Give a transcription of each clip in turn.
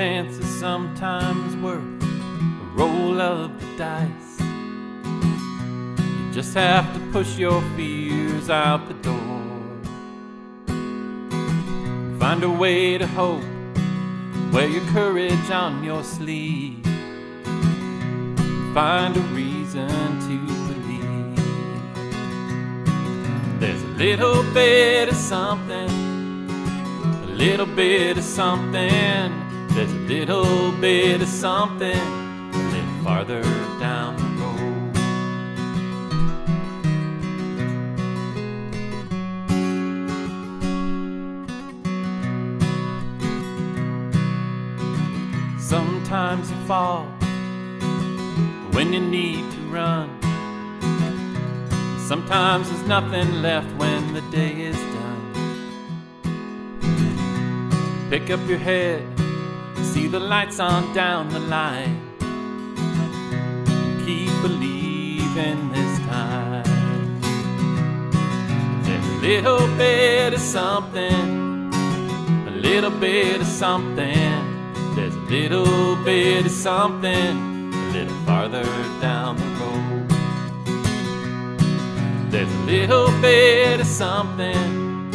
chance is sometimes worth a roll of the dice. You just have to push your fears out the door. Find a way to hope, wear your courage on your sleeve. Find a reason to believe. There's a little bit of something, a little bit of something. There's a little bit of something, a little farther down the road. Sometimes you fall when you need to run. Sometimes there's nothing left when the day is done. Pick up your head, see the lights on down the line. Keep believing this time. There's a little bit of something, a little bit of something. There's a little bit of something a little farther down the road. There's a little bit of something,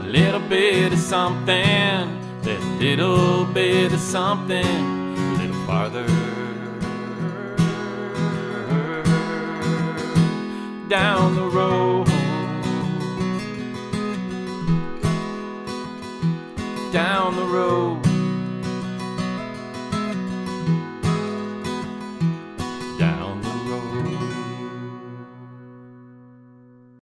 a little bit of something. A little bit of something a little farther down the road. Down the road.